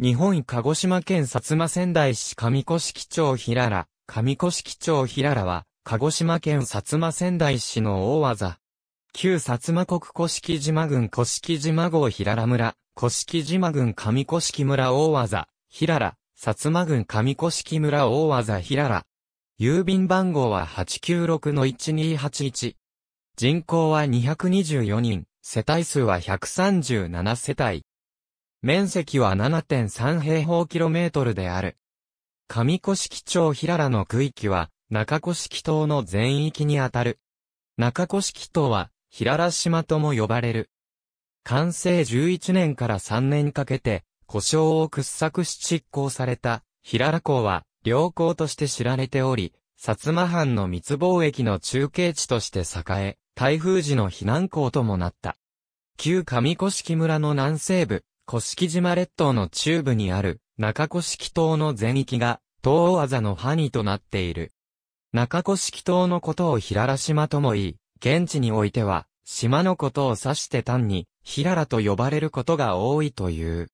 日本鹿児島県薩摩仙台市上古式町平良、上古式町平良は、鹿児島県薩摩仙台市の大技。旧薩摩国古式島郡古式島郷平良村、古式島郡上古式村大技、平良、薩摩郡上古式村大技平良。郵便番号は896-1281。人口は224人、世帯数は137世帯。面積は7.3平方キロメートルである。上古式町平良の区域は、中古式島の全域にあたる。中古式島は、平良島とも呼ばれる。完成11年から3年かけて、故障を掘削し執行された、平良港は、良港として知られており、薩摩藩の密貿易の中継地として栄え、台風時の避難港ともなった。旧上古式村の南西部、古式島列島の中部にある中古式島の全域が東大座の範囲となっている。中古式島のことを平良島とも言い、現地においては島のことを指して単に平良と呼ばれることが多いという。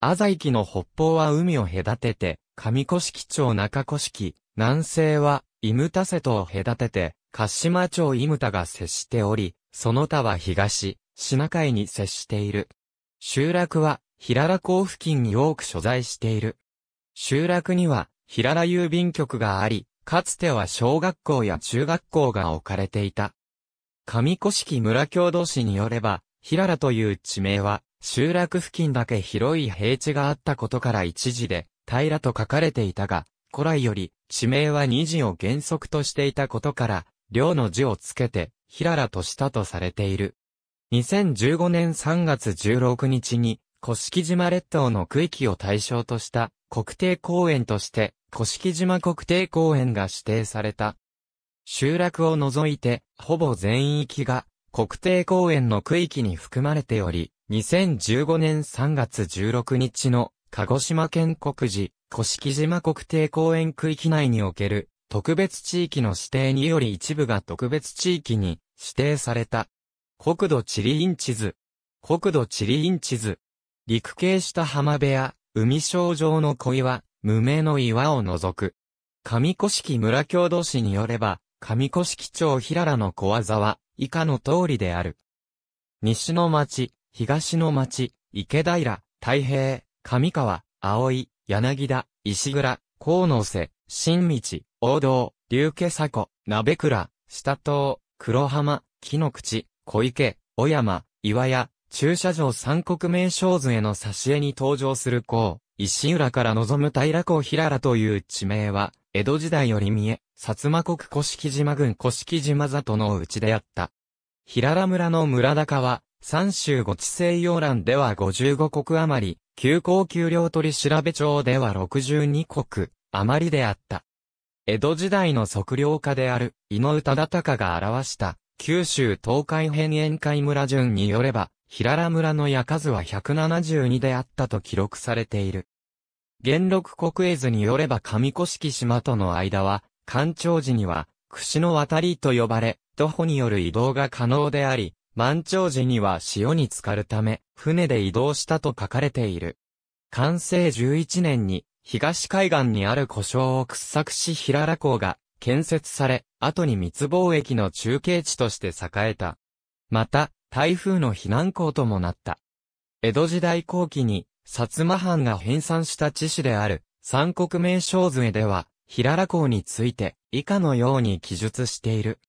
アザ域の北方は海を隔てて、上古式町中古式、南西は、イムタ瀬とを隔てて、鹿島町イムタが接しており、その他は東、シナ海に接している。集落は、平良港付近に多く所在している。集落には、平良郵便局があり、かつては小学校や中学校が置かれていた。上古式村郷同士によれば、平良という地名は、集落付近だけ広い平地があったことから一時で、平と書かれていたが、古来より、地名は二字を原則としていたことから、両の字をつけて、平良としたとされている。2015年3月16日に、古式島列島の区域を対象とした国定公園として、古式島国定公園が指定された。集落を除いて、ほぼ全域が国定公園の区域に含まれており、2015年3月16日の鹿児島県国寺、古式島国定公園区域内における特別地域の指定により一部が特別地域に指定された。国土地理院地図。国土地理院地図。陸形した浜辺や、海小状の小岩、無名の岩を除く。上古式村郷同士によれば、上古式町平良の小技は、以下の通りである。西の町、東の町、池平、太平、上川、葵、柳田、石倉、河野瀬、新道、大道、竜家迫、鍋倉、下東、黒浜、木の口、小池、小山、岩屋、駐車場三国名称図への挿絵に登場する港、石浦から望む平港平良という地名は、江戸時代より見え、薩摩国古式島郡古式島里のうちであった。平良村の村高は、三州五地西洋欄では55国余り、旧高級領取調べ町では62国余りであった。江戸時代の測量家である、井上忠敬が表した九州東海編宴会村順によれば、平良村の矢数は172であったと記録されている。元禄国絵図によれば上古式島との間は、干潮時には、串の渡りと呼ばれ、徒歩による移動が可能であり、満潮時には潮に浸かるため、船で移動したと書かれている。完成11年に、東海岸にある故障を掘削し平良港が建設され、後に密貿易の中継地として栄えた。また、台風の避難港ともなった。江戸時代後期に、薩摩藩が編纂した知史である、三国名称図では、平良港について、以下のように記述している。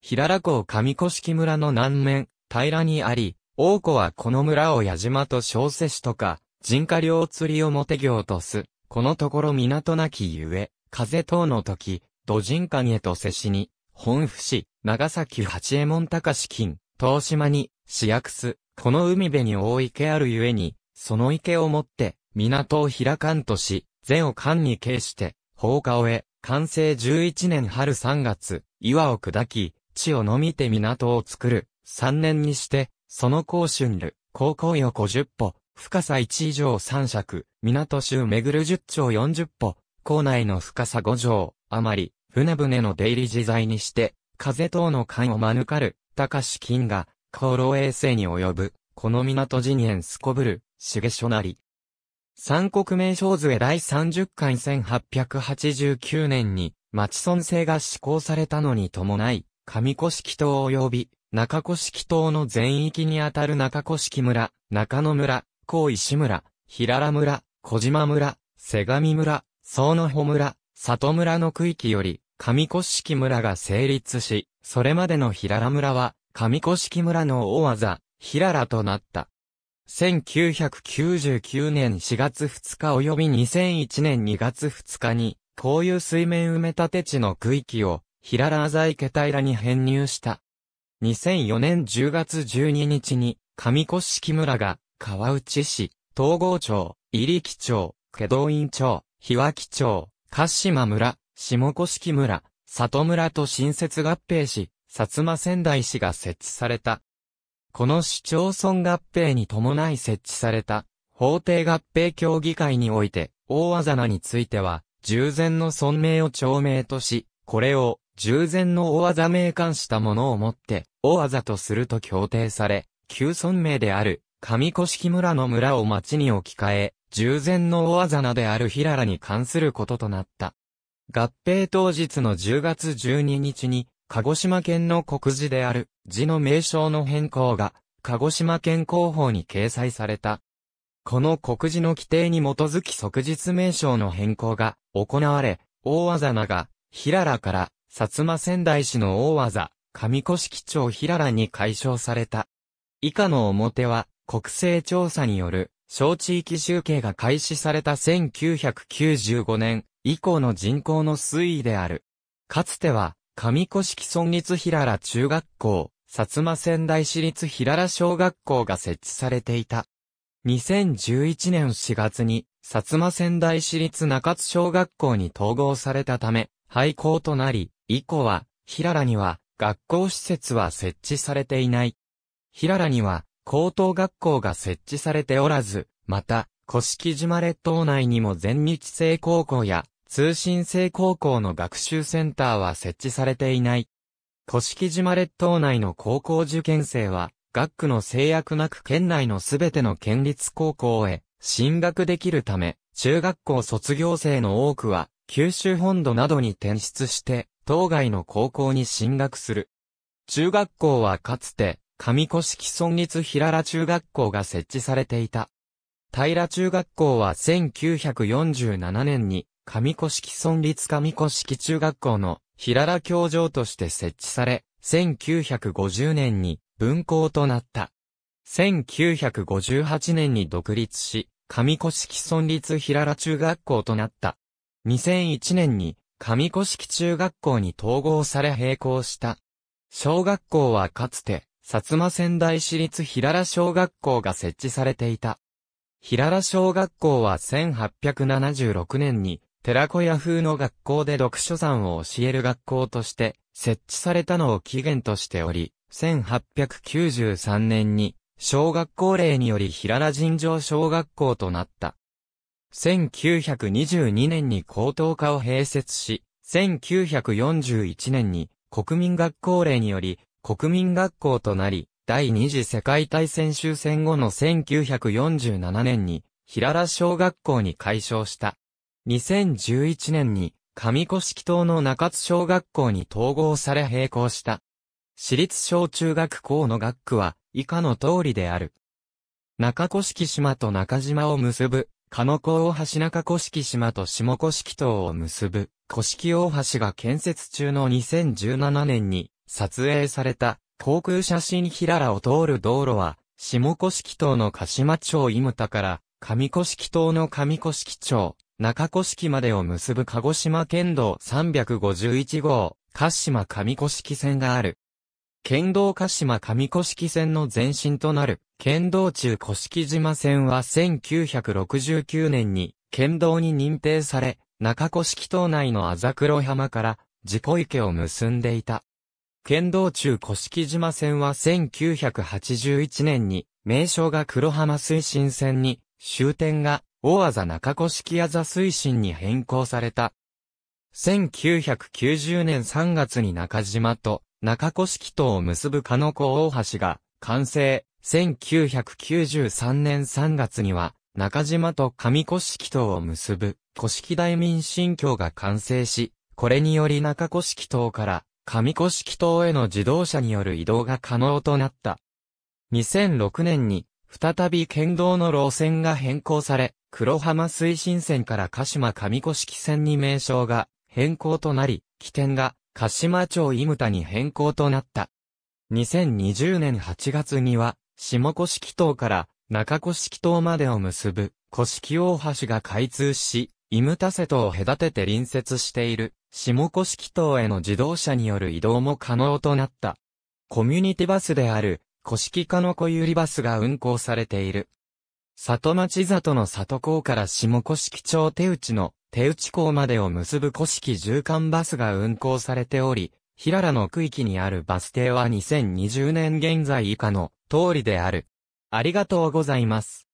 平良港上古式村の南面、平らにあり、王子はこの村を矢島と小瀬市とか、人家領釣り表業とす、このところ港なきゆえ、風等の時、土人影と瀬市に、本府市、長崎八右衛門高市金、東島に、市役す、この海辺に大池あるゆえに、その池をもって、港を開かんとし、善を官に敬して、放火を終え、完成11年春3月、岩を砕き、地を飲みて港を作る、3年にして、その高春る、高校横10歩、深さ1以上3尺、港州巡る10丁40歩、港内の深さ5畳、余り、船船の出入り自在にして、風等の間を免る、高し金が、航路衛星に及ぶ、この港人縁すこぶる、茂所なり。三国名称図へ第30回1889年に、町村制が施行されたのに伴い、上古式島及び、中古式島の全域にあたる中古式村、中野村、高石村、平良村、小島村、瀬上村、総野穂村、里村の区域より、上古式村が成立し、それまでの平良村は、上古式村の大技、平良となった。1999年4月2日及び2001年2月2日に、こういう水面埋め立て地の区域を、平良浅池平に編入した。2004年10月12日に、上古式村が、川内市、東郷町、入木町、祁答院町、日脇町、鹿島村、下古式村、里村と新設合併し、薩摩仙台市が設置された。この市町村合併に伴い設置された、法定合併協議会において、大あざなについては、従前の村名を町名とし、これを、従前の大あざ名冠したものをもって、大あざとすると協定され、旧村名である、上古式村の村を町に置き換え、従前の大あざなである平良に関することとなった。合併当日の10月12日に、鹿児島県の国字である字の名称の変更が、鹿児島県広報に掲載された。この国字の規定に基づき即日名称の変更が行われ、大技名が、平良から、薩摩仙台市の大技、上古式町平良に解消された。以下の表は、国勢調査による、小地域集計が開始された1995年以降の人口の推移である。かつては、上古式村立平良中学校、薩摩仙台市立平良小学校が設置されていた。2011年4月に、薩摩仙台市立中津小学校に統合されたため、廃校となり、以降は、平良には、学校施設は設置されていない。平良には、高等学校が設置されておらず、また、古式島列島内にも全日制高校や通信制高校の学習センターは設置されていない。古式島列島内の高校受験生は、学区の制約なく県内のすべての県立高校へ進学できるため、中学校卒業生の多くは、九州本土などに転出して、当該の高校に進学する。中学校はかつて、上古式村立平良中学校が設置されていた。平良中学校は1947年に上古式村立上古式中学校の平良教場として設置され、1950年に分校となった。1958年に独立し、上古式村立平良中学校となった。2001年に上古式中学校に統合され並行した。小学校はかつて、薩摩仙台市立平良小学校が設置されていた。平良小学校は1876年に寺子屋風の学校で読書山を教える学校として設置されたのを起源としており、1893年に小学校令により平良尋常小学校となった。1922年に高等科を併設し、1941年に国民学校令により国民学校となり、第二次世界大戦終戦後の1947年に平良小学校に改称した。2011年に上古式島の中津小学校に統合され並行した。私立小中学校の学区は以下の通りである。中古式島と中島を結ぶ、加野港大橋中古式島と下古式島を結ぶ、古式大橋が建設中の2017年に撮影された航空写真平良を通る道路は、下古式島の鹿島町伊牟田から上古式島の上古式町、中古式までを結ぶ鹿児島県道351号、鹿島上古式線がある。県道鹿島上古式線の前身となる、県道中古式島線は1969年に、県道に認定され、中古式島内のあざくろ浜から、自己池を結んでいた。県道中古式島線は1981年に、名称が黒浜推進線に、終点が大あざ中古式あざ推進に変更された。1990年3月に中島と中古式島を結ぶ加野港大橋が完成。1993年3月には中島と上古式島を結ぶ古式大民新橋が完成し、これにより中古式島から上古式島への自動車による移動が可能となった。2006年に再び県道の路線が変更され、黒浜推進線から鹿島上古式線に名称が変更となり、起点が鹿島町伊牟田に変更となった。2020年8月には、下古式島から中古式島までを結ぶ古式大橋が開通し、伊牟田瀬戸を隔てて隣接している下古式島への自動車による移動も可能となった。コミュニティバスである古式化の小ゆりバスが運行されている。里町里の里港から下古式町手打の手打港までを結ぶ古式縦貫バスが運行されており、平良の区域にあるバス停は2020年現在以下の通りである。ありがとうございます。